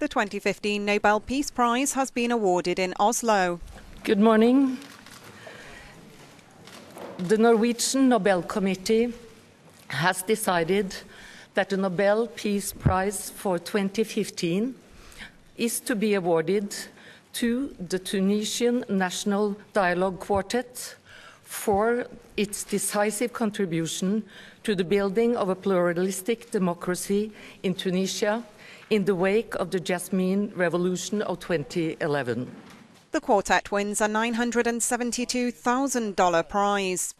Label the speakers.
Speaker 1: The 2015 Nobel Peace Prize has been awarded in Oslo.
Speaker 2: Good morning. The Norwegian Nobel Committee has decided that the Nobel Peace Prize for 2015 is to be awarded to the Tunisian National Dialogue Quartet for its decisive contribution to the building of a pluralistic democracy in Tunisia in the wake of the Jasmine Revolution of 2011.
Speaker 1: The quartet wins a $972,000 prize.